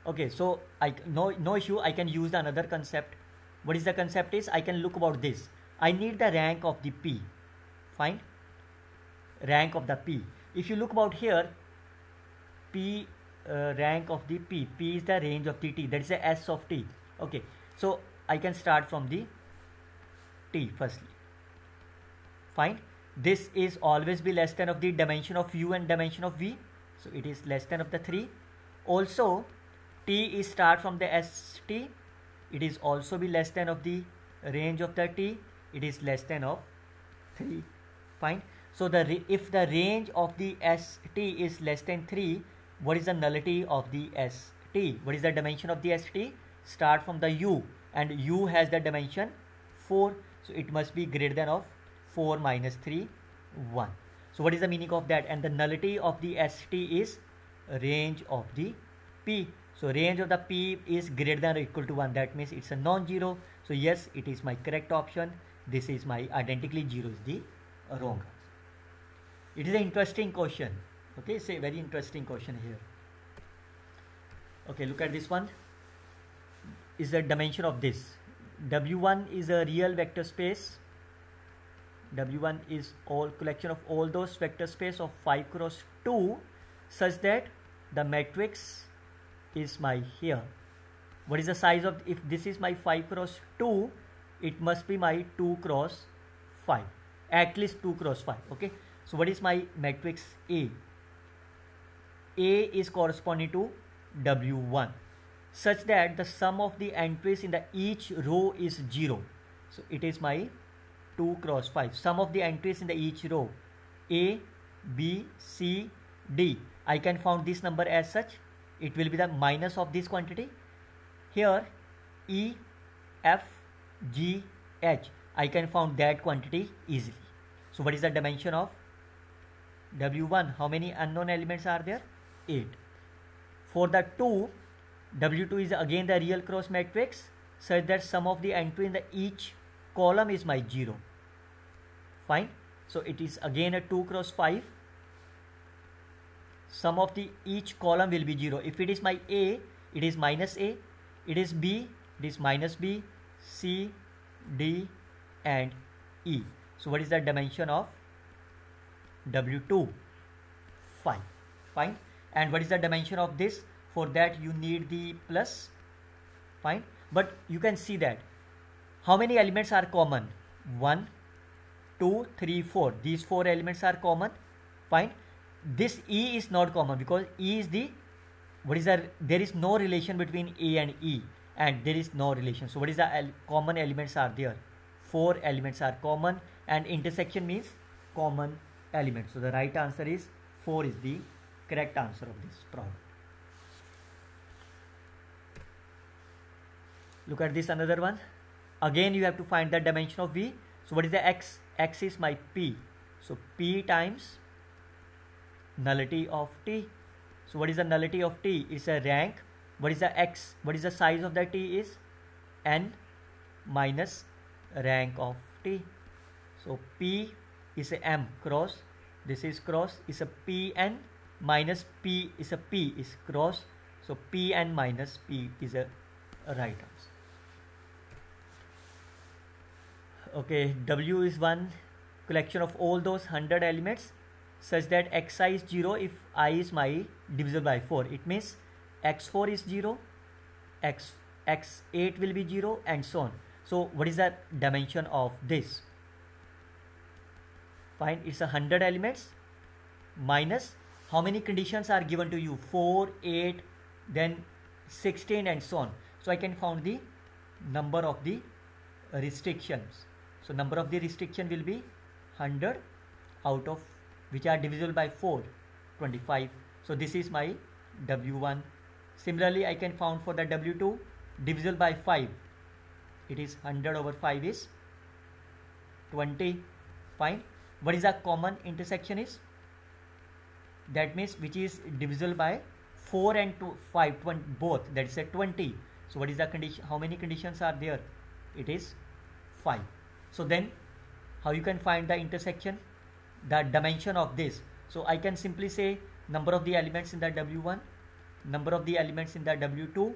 Okay so i no no issue. I can use another concept what is the concept is i can look about this I need the rank of the P. Fine. Rank of the P. If you look about here, P uh, rank of the P. P is the range of the T. That is the S of T. Okay. So I can start from the T firstly. Fine. This is always be less than of the dimension of U and dimension of V. So it is less than of the 3. Also T is start from the ST. It is also be less than of the range of the T it is less than of 3 fine. So the if the range of the st is less than 3 what is the nullity of the st what is the dimension of the st start from the u. And u has the dimension 4 so it must be greater than of 4 minus 3 1 so what is the meaning of that? And the nullity of the st is range of the p so range of the p is greater than or equal to 1 that means it's a non-zero. So yes it is my correct option. This is my identically 0 is the wrong answer. It is an interesting question. Okay a very interesting question here. Okay look at this one. Is the dimension of this. W1 is a real vector space. W1 is all collection of all those vector space of 5 cross 2 such that the matrix is my here. What is the size of if this is my 5 cross 2 it must be my 2 cross 5 at least 2 cross 5 okay? So what is my matrix A? A is corresponding to W1 such that the sum of the entries in the each row is 0 so it is my 2 cross 5 sum of the entries in the each row. A B C D. I can found this number as such it will be the minus of this quantity here E F G, H. I can found that quantity easily. So what is the dimension of W1? How many unknown elements are there? 8. For the 2, W2 is again the real cross matrix such that sum of the entry in the each column is my 0. Fine. So it is again a 2 cross 5. Sum of the each column will be 0. If it is my A, it is minus A. It is B, it is minus B. C, D and E. So what is the dimension of W2? 5. Fine. And what is the dimension of this? For that you need the plus. Fine. But you can see that how many elements are common? 1, 2, 3, 4. These 4 elements are common. Fine this E is not common because E is the what is the there is no relation between A and E and there is no relation. So what is the el common elements are there? Four elements are common and intersection means common element. So the right answer is 4 is the correct answer of this problem. Look at this another one. Again you have to find the dimension of V. So what is the X? X is my P. So P times nullity of t. So what is the nullity of t? Is a rank. What is the x? What is the size of the t is? N minus rank of t. So p is a m cross. This is cross. Is a pn minus p is a p is cross. So pn minus p is a right answer. Okay w is one collection of all those 100 elements such that xi is 0 if i is my divisible by 4 it means x4 is 0 x x8 will be 0 and so on. So what is the dimension of this? Fine it's a 100 elements minus how many conditions are given to you? 4 8 then 16 and so on. So i can found the number of the restrictions. So number of the restriction will be 100 out of which are divisible by 4 25 so this is my w1 similarly i can found for the w2 divisible by 5 it is 100 over 5 is 20 fine. What is the common intersection is? That means which is divisible by 4 and 2 5 20, both. That is a 20 so what is the condition how many conditions are there? It is 5 so then how you can find the intersection the dimension of this. So I can simply say number of the elements in the W1 number of the elements in the W2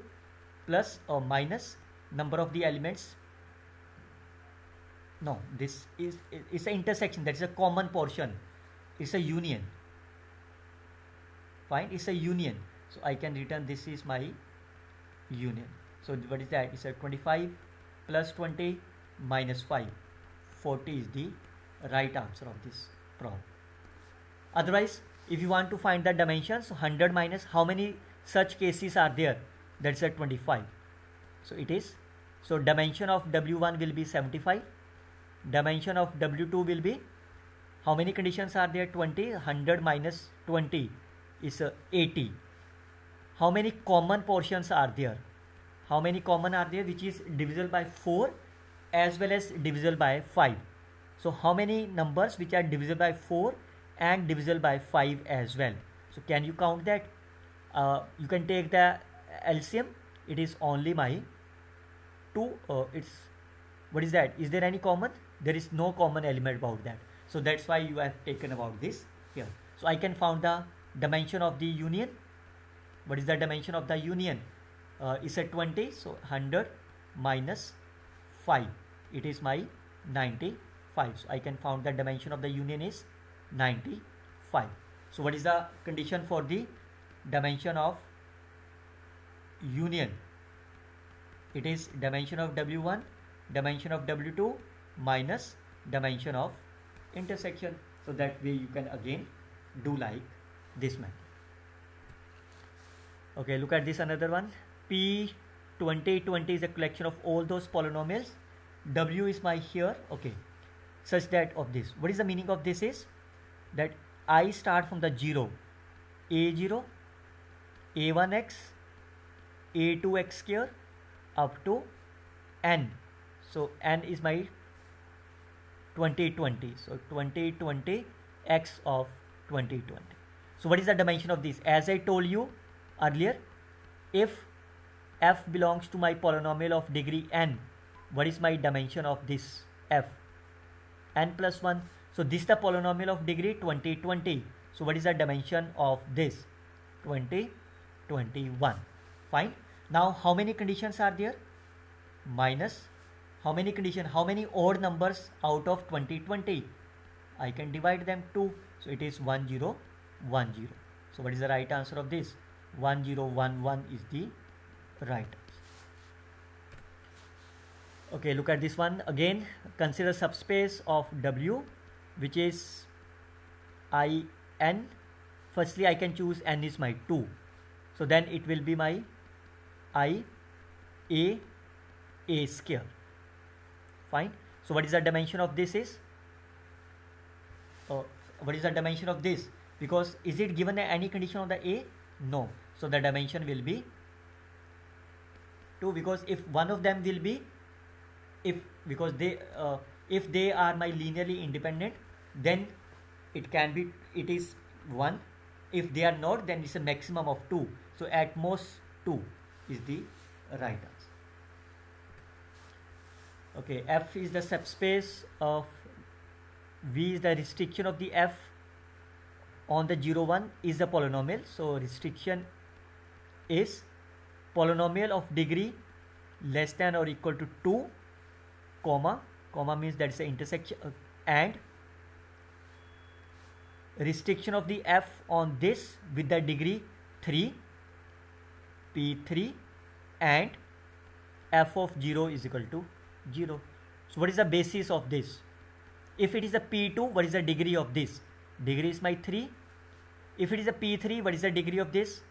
plus or minus number of the elements. No this is it's an intersection. That is a common portion. It's a union. Fine? It's a union. So I can return this is my union. So what is that? It's a 25 plus 20 minus 5 40 is the right answer of this Otherwise, if you want to find the dimensions, 100 minus how many such cases are there? That's at 25. So it is. So dimension of W1 will be 75. Dimension of W2 will be how many conditions are there? 20. 100 minus 20 is uh, 80. How many common portions are there? How many common are there which is divisible by 4 as well as divisible by 5? So how many numbers which are divisible by 4 and divisible by 5 as well. So can you count that? Uh, you can take the LCM. It is only my 2. Uh, it's what is that? Is there any common? There is no common element about that. So that's why you have taken about this here. So I can found the dimension of the union. What is the dimension of the union? Uh, is at 20. So 100 minus 5. It is my 90 5 so I can found the dimension of the union is 95 so what is the condition for the dimension of union? It is dimension of w1 dimension of w2 minus dimension of intersection. So that way you can again do like this method okay look at this another one. P 2020 is a collection of all those polynomials. W is my here. Okay such that of this. What is the meaning of this is that i start from the 0 a0 a1x a2x square up to n. So n is my 2020 so 2020 x of 2020 so what is the dimension of this? As i told you earlier if f belongs to my polynomial of degree n what is my dimension of this f n plus 1 so this is the polynomial of degree 20 20 so what is the dimension of this? 20 21 fine. Now how many conditions are there? Minus. How many condition how many odd numbers out of 20 20 I can divide them 2 so it is 1 0 1 0 so what is the right answer of this? 1 0 1 1 is the right okay look at this one. Again consider subspace of w which is i n. Firstly i can choose n is my 2 so then it will be my i a a square. Fine. So what is the dimension of this is? Oh, what is the dimension of this? Because is it given any condition of the a? No. So the dimension will be 2 because if one of them will be if because they uh, if they are my linearly independent then it can be it is 1 if they are not then it's a maximum of 2 so at most 2 is the right answer. Okay f is the subspace of v is the restriction of the f on the 0 1 is a polynomial. So restriction is polynomial of degree less than or equal to 2 comma comma means that is the intersection uh, and restriction of the f on this with the degree 3 p3 and f of 0 is equal to 0 so what is the basis of this? If it is a p2 what is the degree of this? Degree is my 3 if it is a p3 what is the degree of this?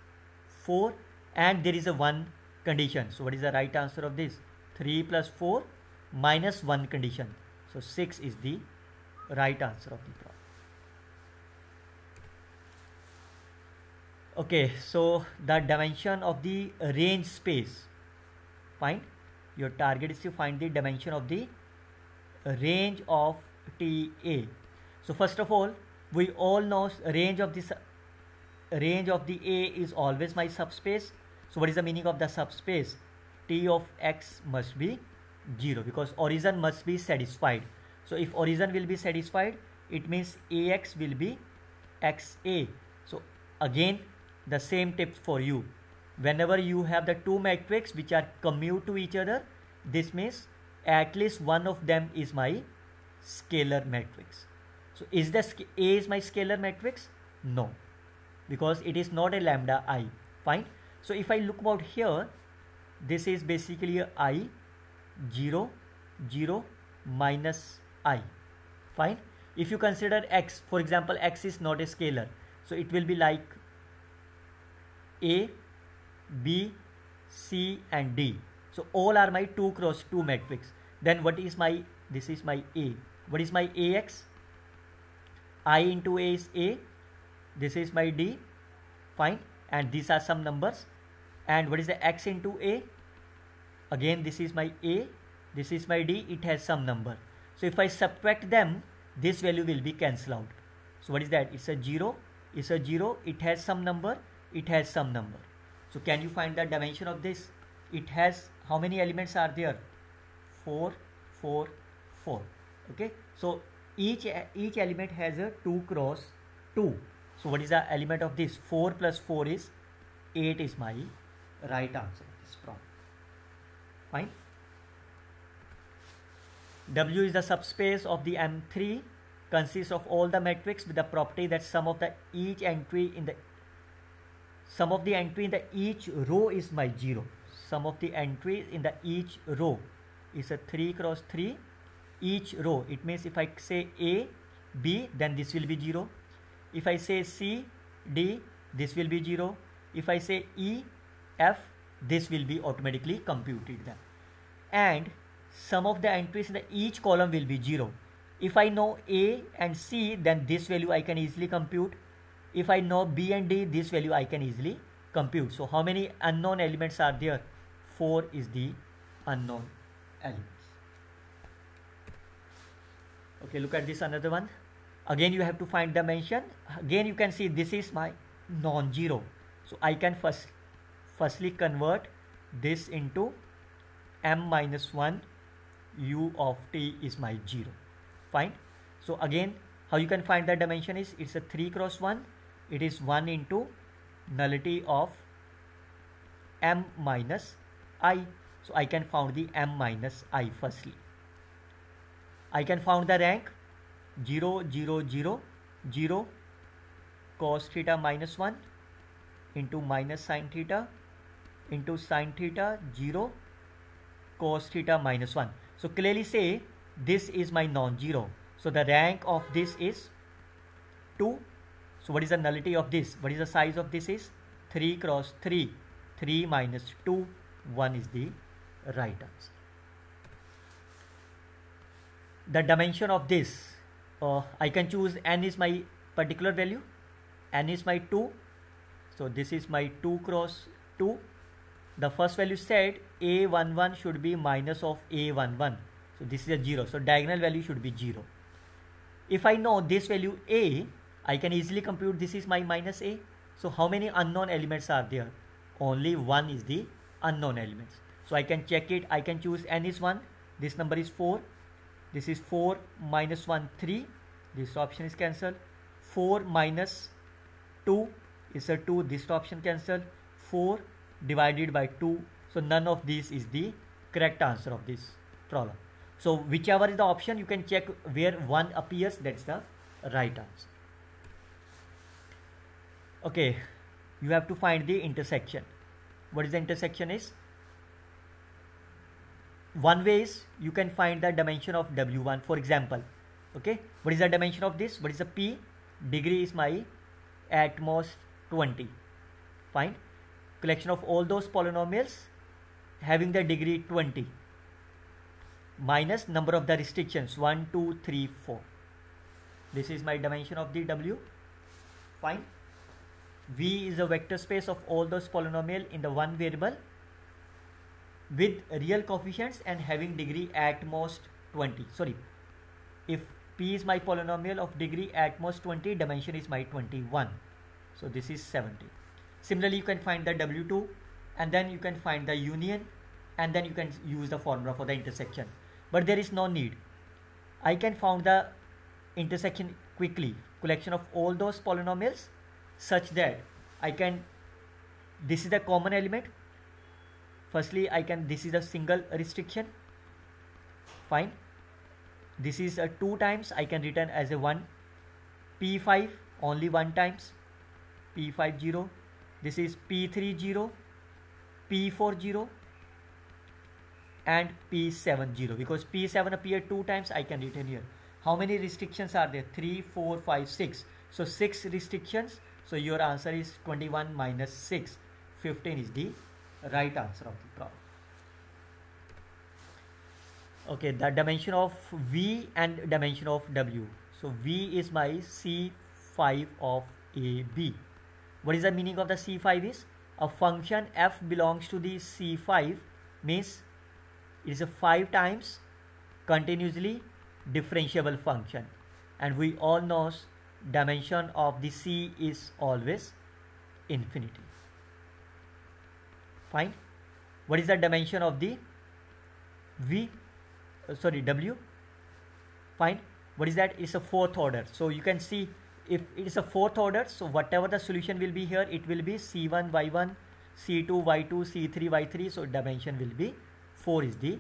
4 and there is a 1 condition. So what is the right answer of this? 3 plus 4 minus 1 condition. So 6 is the right answer of the problem. Okay so the dimension of the range space. Find your target is to find the dimension of the range of TA. So first of all we all know range of this range of the A is always my subspace. So what is the meaning of the subspace? T of X must be 0 because origin must be satisfied. So if origin will be satisfied it means AX will be XA so again the same tips for you. Whenever you have the two matrix which are commute to each other this means at least one of them is my scalar matrix. So is the a is my scalar matrix? No because it is not a lambda i. Fine. So if i look about here this is basically a i 0 0 minus i fine if you consider x for example x is not a scalar so it will be like a, B, C and D. So all are my 2 cross 2 matrix. Then what is my, this is my A. What is my AX? I into A is A. This is my D. Fine. And these are some numbers. And what is the X into A? Again, this is my A. This is my D. It has some number. So if I subtract them, this value will be cancelled out. So what is that? It's a 0. It's a 0. It has some number it has some number so can you find the dimension of this it has how many elements are there 4 4 4 okay so each each element has a 2 cross 2 so what is the element of this 4 plus 4 is 8 is my right answer this problem fine. W is the subspace of the M3 consists of all the matrix with the property that sum of the each entry in the sum of the entry in the each row is my 0 sum of the entries in the each row is a 3 cross 3 each row it means if I say A B then this will be 0 if I say C D this will be 0 if I say E F this will be automatically computed then and sum of the entries in the each column will be 0 if I know A and C then this value I can easily compute if I know B and D, this value I can easily compute. So how many unknown elements are there? 4 is the unknown elements. Okay, look at this another one. Again, you have to find dimension. Again, you can see this is my non-zero. So I can first, firstly convert this into m minus 1 u of t is my 0. Fine. So again, how you can find the dimension is it's a 3 cross 1 it is 1 into nullity of m minus i so i can found the m minus i firstly i can found the rank 0 0 0 0 cos theta minus 1 into minus sine theta into sine theta 0 cos theta minus 1 so clearly say this is my non-zero so the rank of this is 2 so what is the nullity of this? What is the size of this is? 3 cross 3. 3 minus 2. 1 is the right answer. The dimension of this, uh, I can choose n is my particular value. n is my 2. So this is my 2 cross 2. The first value said a11 should be minus of a11 so this is a 0 so diagonal value should be 0 if I know this value a I can easily compute this is my minus a. So how many unknown elements are there? Only one is the unknown elements. So I can check it. I can choose n is 1 this number is 4 this is 4 minus 1 3 this option is cancelled. 4 minus 2 is a 2 this option cancelled. 4 divided by 2 so none of these is the correct answer of this problem. So whichever is the option you can check where 1 appears. That's the right answer. Okay. You have to find the intersection. What is the intersection is? One way is you can find the dimension of w1 for example. Okay. What is the dimension of this? What is the p? Degree is my at most 20 fine collection of all those polynomials having the degree 20 minus number of the restrictions 1 2 3 4 this is my dimension of the w. Fine. V is a vector space of all those polynomial in the one variable with real coefficients and having degree at most 20 sorry if p is my polynomial of degree at most 20 dimension is my 21 so this is 70 similarly you can find the w2 and then you can find the union and then you can use the formula for the intersection. But there is no need. I can found the intersection quickly. Collection of all those polynomials such that i can this is the common element. Firstly I can this is a single restriction. Fine. This is a 2 times. I can return as a 1 P5 only 1 times. P50 this is P30 P40 and P70 because P7 appeared 2 times I can return here how many restrictions are there 3 4 5 6 so 6 restrictions so your answer is 21 minus 6 15 is the right answer of the problem. Okay, the dimension of V and dimension of W. So V is my C5 of AB. What is the meaning of the C5 is? A function f belongs to the C5 means it is a 5 times continuously differentiable function. And we all know dimension of the C is always infinity. Fine. What is the dimension of the v? Uh, sorry w. Fine. What is that? It's a fourth order. So you can see if it is a fourth order so whatever the solution will be here it will be c1 y1 c2 y2 c3 y3 so dimension will be 4 is the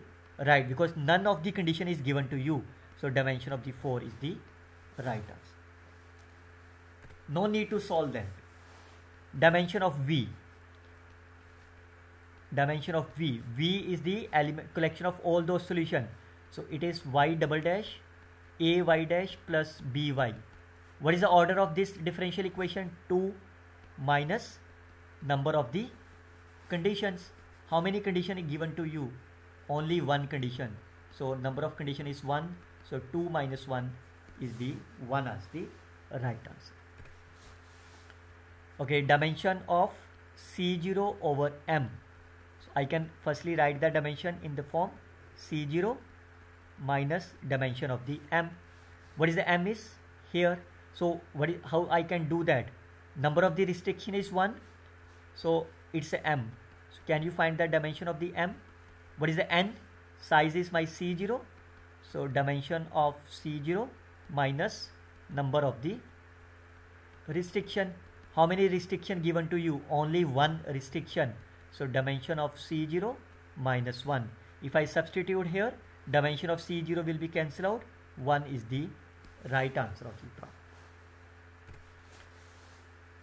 right because none of the condition is given to you so dimension of the 4 is the right answer. No need to solve them. Dimension of v. Dimension of v. V is the element collection of all those solution. So it is y double dash a y dash plus by what is the order of this differential equation? 2 minus number of the conditions. How many condition is given to you? Only one condition. So number of condition is 1 so 2 minus 1 is the 1 as the right answer. Okay dimension of c0 over m. I can firstly write the dimension in the form C0 minus dimension of the M. What is the M is? Here. So what is, how I can do that? Number of the restriction is 1. So it's a M. So can you find the dimension of the M? What is the N? Size is my C0. So dimension of C0 minus number of the restriction. How many restriction given to you? Only one restriction. So dimension of C0 minus 1. If I substitute here, dimension of C0 will be cancelled out. 1 is the right answer of the problem.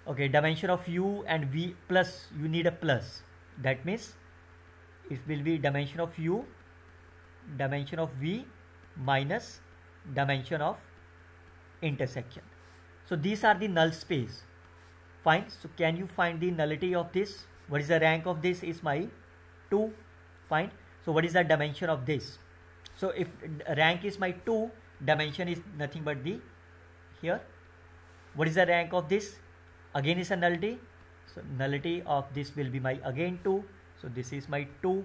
Okay, dimension of U and V plus, you need a plus. That means it will be dimension of U, dimension of V minus dimension of intersection. So these are the null space. Fine. So can you find the nullity of this? what is the rank of this is my 2 fine so what is the dimension of this so if rank is my 2 dimension is nothing but the here what is the rank of this again is a nullity. So nullity of this will be my again 2 so this is my 2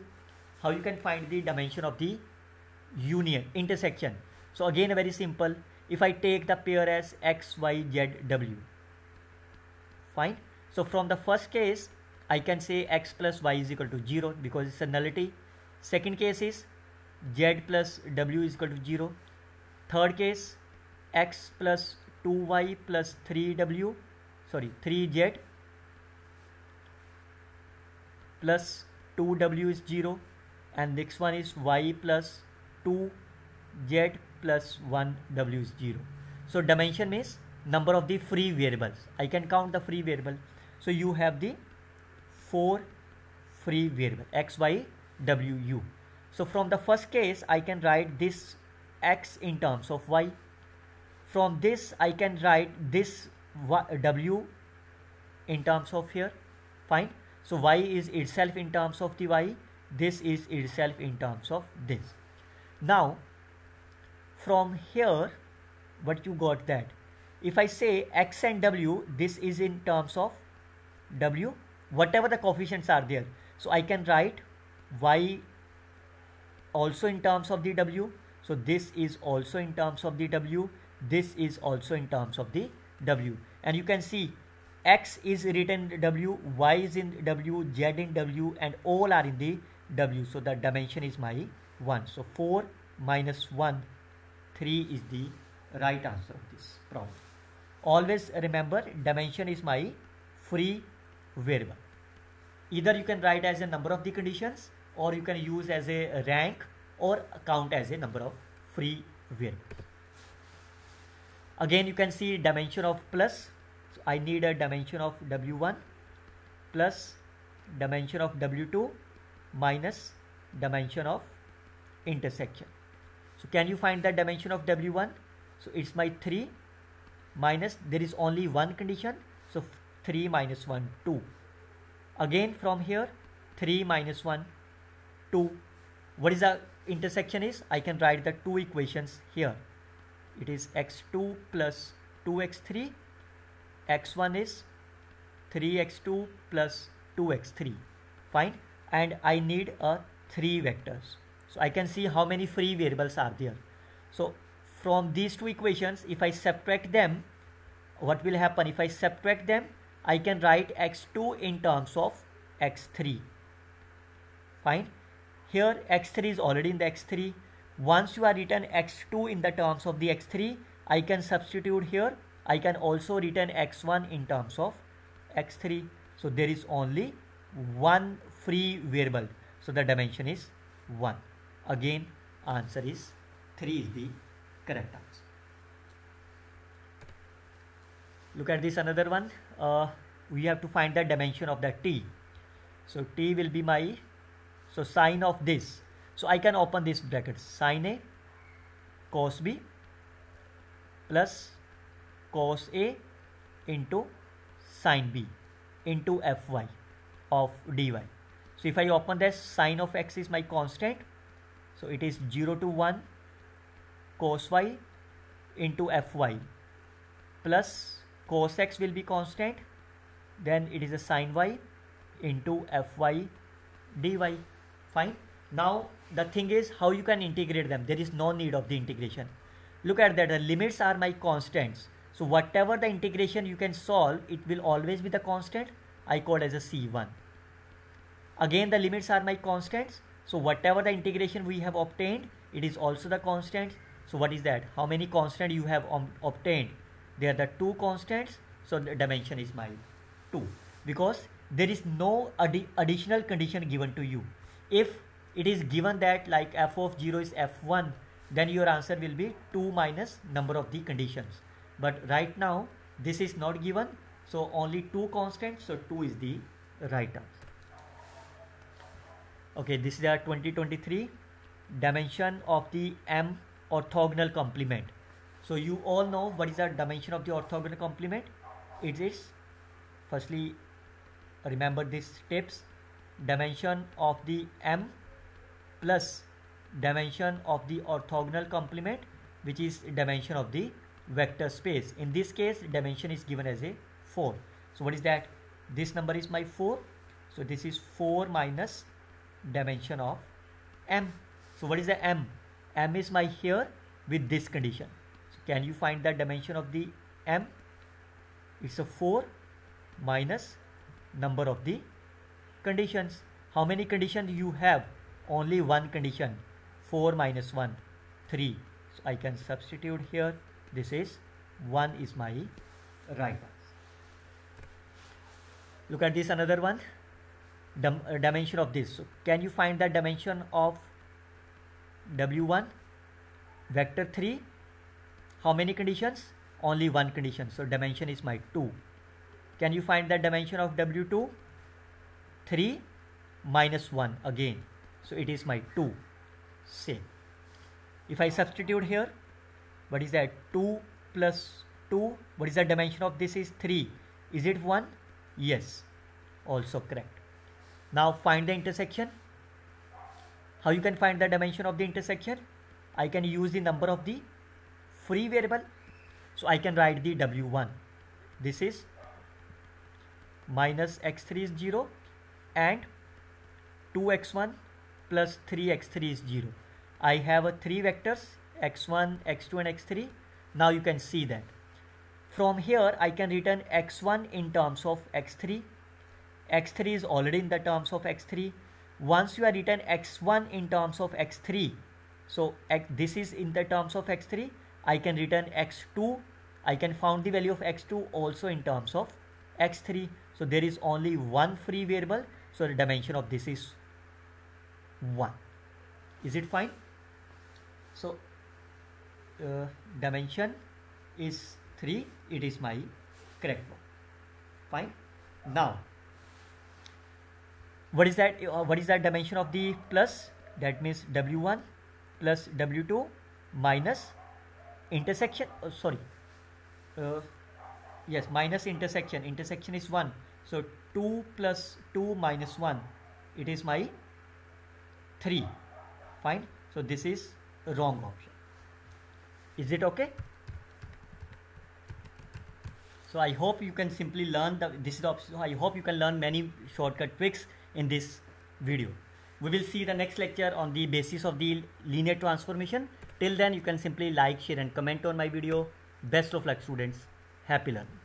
how you can find the dimension of the union intersection? So again very simple. If I take the pair as x y z w. Fine? So from the first case I can say x plus y is equal to 0 because it's a nullity. Second case is z plus w is equal to 0 third case x plus 2y plus 3w sorry 3z plus 2w is 0 and next one is y plus 2z plus 1w is 0 so dimension means number of the free variables. I can count the free variable. So you have the four free variable x y w u. So from the first case I can write this x in terms of y. From this I can write this w in terms of here fine. So y is itself in terms of the y this is itself in terms of this. Now from here what you got that? If I say x and w this is in terms of w whatever the coefficients are there. So I can write y also in terms of the w. So this is also in terms of the w. This is also in terms of the w. And you can see x is written w y is in w z in w and all are in the w. So the dimension is my 1 so 4 minus 1 3 is the right answer of this problem. Always remember dimension is my free variable. Either you can write as a number of the conditions or you can use as a rank or count as a number of free variables again you can see dimension of plus. So I need a dimension of w1 plus dimension of w2 minus dimension of intersection. So can you find the dimension of w1 so it's my 3 minus there is only one condition. So 3 minus 1 2 again from here 3 minus 1 2 what is the intersection is? I can write the two equations here it is x2 plus 2x3 x1 is 3x2 plus 2x3 fine? And I need a 3 vectors. So I can see how many free variables are there. So from these two equations if I subtract them what will happen? If I subtract them I can write x2 in terms of x3 fine? Here x3 is already in the x3 once you are written x2 in the terms of the x3 I can substitute here. I can also written x1 in terms of x3 so there is only one free variable. So the dimension is 1 again answer is 3 is the correct answer. Look at this another one. Uh, we have to find the dimension of the t. So t will be my so sine of this so I can open this bracket. Sine a cos b plus cos a into sine b into fy of dy so if I open this sine of x is my constant. So it is 0 to 1 cos y into fy plus cos x will be constant. Then it is a sine y into fy dy fine. Now the thing is how you can integrate them there is no need of the integration look at that the limits are my constants so whatever the integration you can solve it will always be the constant I call as a C1 again the limits are my constants so whatever the integration we have obtained it is also the constant so what is that? How many constant you have obtained? They are the two constants. So the dimension is my 2 because there is no addi additional condition given to you. If it is given that like f of 0 is f1 then your answer will be 2 minus number of the conditions. But right now this is not given so only two constants so 2 is the right answer. Okay this is the 2023 dimension of the m orthogonal complement. So you all know what is the dimension of the orthogonal complement? It is firstly remember these steps dimension of the m plus dimension of the orthogonal complement which is dimension of the vector space. In this case dimension is given as a 4. So what is that? This number is my 4. so this is 4 minus dimension of m so what is the m m is my here with this condition so can you find the dimension of the m it's a 4 minus number of the conditions how many conditions you have only one condition 4 minus 1 3 so I can substitute here. This is 1 is my right look at this another one. Dim uh, dimension of this. So can you find the dimension of w1 vector 3 how many conditions? Only one condition. So dimension is my 2 can you find the dimension of w2 3 minus 1 again so it is my 2 same. If I substitute here what is that? 2 plus 2 what is the dimension of this is 3 is it 1 yes. Also correct. Now find the intersection. How you can find the dimension of the intersection? I can use the number of the free variable. So I can write the w1 this is minus x3 is 0 and 2x1 plus 3x3 is 0 I have a three vectors x1 x2 and x3 now you can see that. From here I can return x1 in terms of x3 x3 is already in the terms of x3 once you are written x1 in terms of x3 so this is in the terms of x3 I can return x2 I can found the value of x2 also in terms of x3 so there is only one free variable. So the dimension of this is 1 is it fine? So uh, dimension is 3 it is my correct one. Fine? Now what is that uh, what is that dimension of the plus? That means w1 plus w2 minus intersection oh, sorry uh, yes minus intersection. Intersection is 1 so 2 plus 2 minus 1 it is my 3 fine. So this is wrong option. Is it okay? So i hope you can simply learn the this is the option. I hope you can learn many shortcut tricks in this video. We will see the next lecture on the basis of the linear transformation. Till then you can simply like share and comment on my video. Best of luck students. Happy learning